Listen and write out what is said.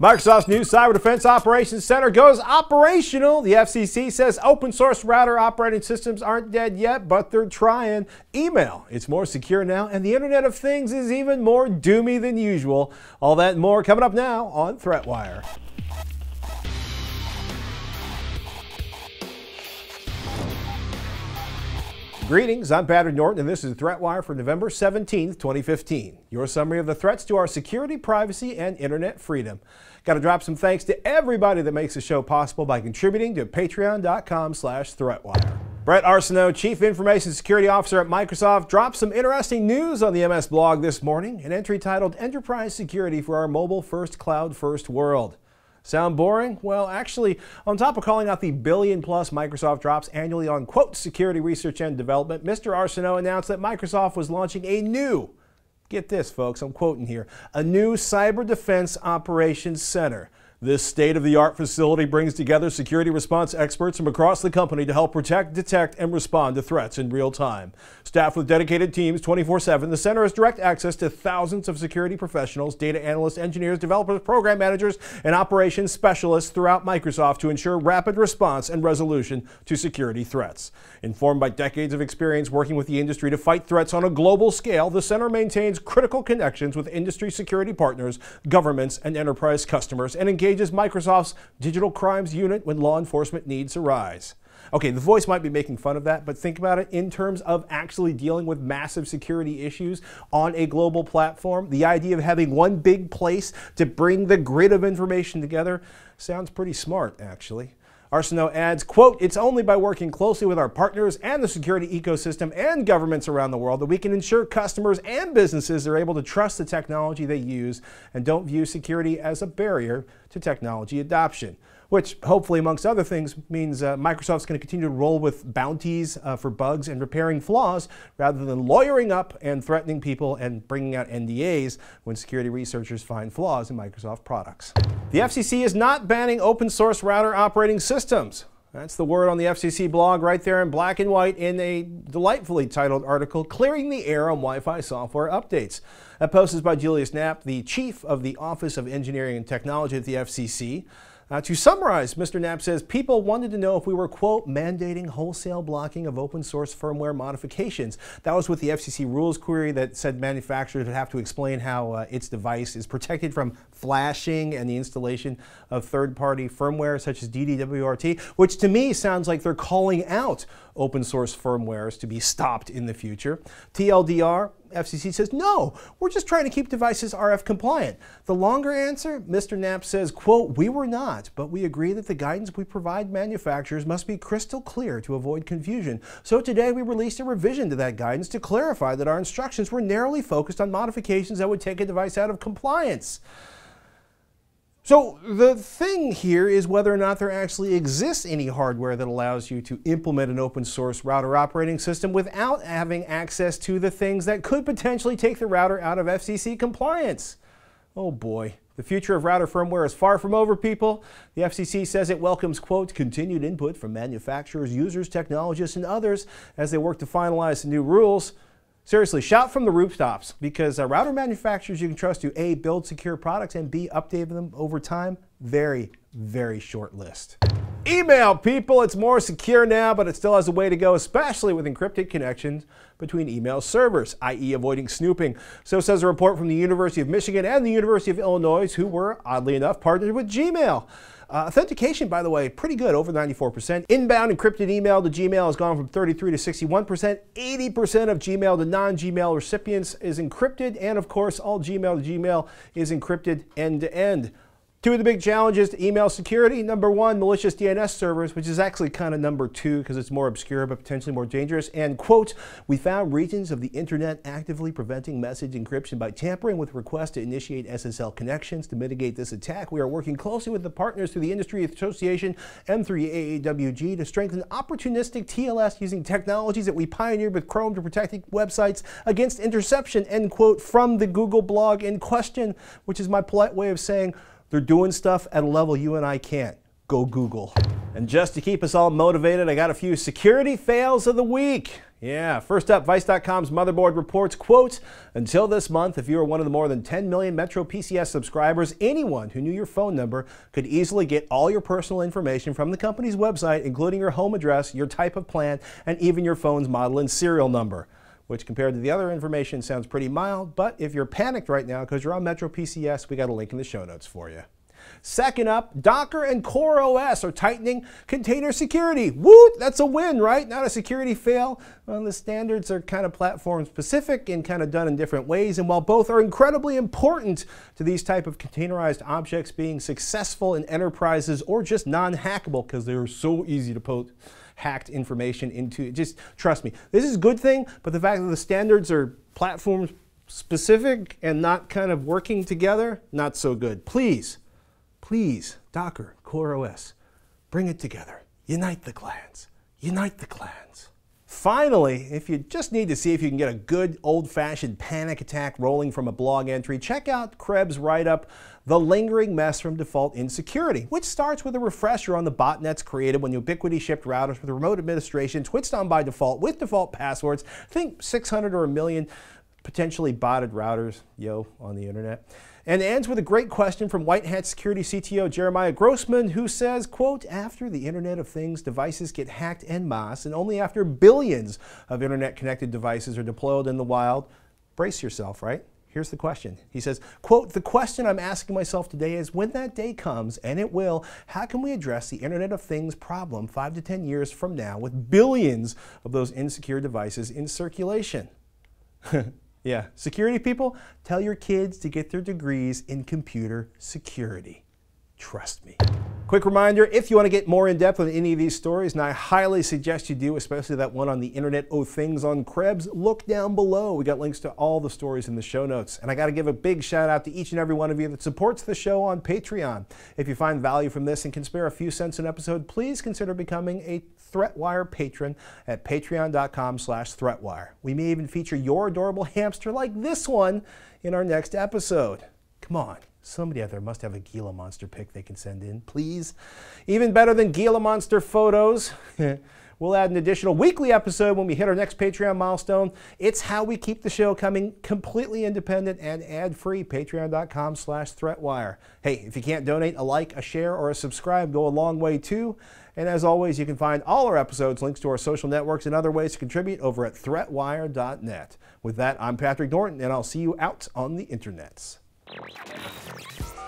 Microsoft's new Cyber Defense Operations Center goes operational. The FCC says open source router operating systems aren't dead yet, but they're trying. Email, it's more secure now, and the Internet of Things is even more doomy than usual. All that and more coming up now on ThreatWire. Greetings, I'm Patrick Norton, and this is ThreatWire for November 17th, 2015. Your summary of the threats to our security, privacy, and internet freedom. Got to drop some thanks to everybody that makes the show possible by contributing to patreon.com slash threatwire. Bret Arsenault, Chief Information Security Officer at Microsoft, dropped some interesting news on the MS blog this morning, an entry titled Enterprise Security for Our Mobile First Cloud First World. Sound boring? Well, actually, on top of calling out the billion plus Microsoft drops annually on quote security research and development, Mr. Arsenault announced that Microsoft was launching a new, get this folks, I'm quoting here, a new Cyber Defense Operations Center. This state of the art facility brings together security response experts from across the company to help protect, detect, and respond to threats in real time. Staffed with dedicated teams 24 7, the center has direct access to thousands of security professionals, data analysts, engineers, developers, program managers, and operations specialists throughout Microsoft to ensure rapid response and resolution to security threats. Informed by decades of experience working with the industry to fight threats on a global scale, the center maintains critical connections with industry security partners, governments, and enterprise customers and engages engages Microsoft's Digital Crimes Unit when law enforcement needs arise. Okay, the voice might be making fun of that, but think about it in terms of actually dealing with massive security issues on a global platform. The idea of having one big place to bring the grid of information together sounds pretty smart, actually. Arsenault adds, quote, it's only by working closely with our partners and the security ecosystem and governments around the world that we can ensure customers and businesses are able to trust the technology they use and don't view security as a barrier to technology adoption which hopefully, amongst other things, means uh, Microsoft's going to continue to roll with bounties uh, for bugs and repairing flaws rather than lawyering up and threatening people and bringing out NDAs when security researchers find flaws in Microsoft products. The FCC is not banning open source router operating systems. That's the word on the FCC blog right there in black and white in a delightfully titled article, Clearing the Air on Wi-Fi Software Updates. That post is by Julius Knapp, the Chief of the Office of Engineering and Technology at the FCC. Uh, to summarize, Mr. Knapp says people wanted to know if we were, quote, mandating wholesale blocking of open source firmware modifications. That was with the FCC rules query that said manufacturers would have to explain how uh, its device is protected from flashing and the installation of third party firmware such as DDWRT, which to me sounds like they're calling out open source firmwares to be stopped in the future. TLDR, FCC says, no, we're just trying to keep devices RF compliant. The longer answer, Mr. Knapp says, quote, we were not, but we agree that the guidance we provide manufacturers must be crystal clear to avoid confusion. So today we released a revision to that guidance to clarify that our instructions were narrowly focused on modifications that would take a device out of compliance. So the thing here is whether or not there actually exists any hardware that allows you to implement an open source router operating system without having access to the things that could potentially take the router out of FCC compliance. Oh boy. The future of router firmware is far from over, people. The FCC says it welcomes, quote, continued input from manufacturers, users, technologists, and others as they work to finalize the new rules. Seriously, shout from the rooftops because uh, router manufacturers you can trust to A, build secure products and B, update them over time. Very, very short list. Email, people, it's more secure now, but it still has a way to go, especially with encrypted connections between email servers, i.e. avoiding snooping. So says a report from the University of Michigan and the University of Illinois, who were, oddly enough, partnered with Gmail. Uh, authentication, by the way, pretty good, over 94%. Inbound encrypted email to Gmail has gone from 33 to 61%. 80% of Gmail to non-Gmail recipients is encrypted, and of course, all Gmail to Gmail is encrypted end to end. Two of the big challenges to email security. Number one, malicious DNS servers, which is actually kind of number two because it's more obscure but potentially more dangerous. And quote, we found regions of the internet actively preventing message encryption by tampering with requests to initiate SSL connections. To mitigate this attack, we are working closely with the partners through the Industry Association and through AAWG to strengthen opportunistic TLS using technologies that we pioneered with Chrome to protect websites against interception, end quote, from the Google blog in question, which is my polite way of saying they're doing stuff at a level you and I can't. Go Google. And just to keep us all motivated, I got a few security fails of the week. Yeah, first up, Vice.com's motherboard reports, quote, until this month, if you are one of the more than 10 million Metro PCS subscribers, anyone who knew your phone number could easily get all your personal information from the company's website, including your home address, your type of plan, and even your phone's model and serial number which compared to the other information sounds pretty mild, but if you're panicked right now because you're on Metro PCS, we got a link in the show notes for you. Second up, Docker and CoreOS are tightening container security. Woot! That's a win, right? Not a security fail. Well, the standards are kind of platform specific and kind of done in different ways. And while both are incredibly important to these type of containerized objects being successful in enterprises or just non-hackable because they're so easy to put hacked information into, it. just trust me, this is a good thing, but the fact that the standards are platform specific and not kind of working together, not so good. Please Please, Docker, CoreOS, bring it together. Unite the clans. Unite the clans. Finally, if you just need to see if you can get a good old-fashioned panic attack rolling from a blog entry, check out Krebs' write-up, The Lingering Mess from Default Insecurity, which starts with a refresher on the botnets created when Ubiquiti shipped routers with remote administration switched on by default with default passwords. Think 600 or a million potentially botted routers, yo, on the internet. And ends with a great question from White Hat Security CTO Jeremiah Grossman, who says, quote, after the Internet of Things devices get hacked en masse, and only after billions of internet-connected devices are deployed in the wild, brace yourself, right? Here's the question. He says, quote, the question I'm asking myself today is when that day comes, and it will, how can we address the Internet of Things problem five to 10 years from now with billions of those insecure devices in circulation? Yeah, security people, tell your kids to get their degrees in computer security. Trust me. Quick reminder, if you want to get more in depth on any of these stories, and I highly suggest you do, especially that one on the Internet of Things on Krebs, look down below. We got links to all the stories in the show notes. And I got to give a big shout out to each and every one of you that supports the show on Patreon. If you find value from this and can spare a few cents an episode, please consider becoming a ThreatWire patron at patreon.com slash threatwire. We may even feature your adorable hamster like this one in our next episode. Come on. Somebody out there must have a Gila Monster pic they can send in, please. Even better than Gila Monster photos. We'll add an additional weekly episode when we hit our next Patreon milestone. It's how we keep the show coming completely independent and ad-free. Patreon.com slash threatwire. Hey, if you can't donate, a like, a share, or a subscribe go a long way too. And as always, you can find all our episodes, links to our social networks, and other ways to contribute over at threatwire.net. With that, I'm Patrick Norton, and I'll see you out on the internets. Yeah.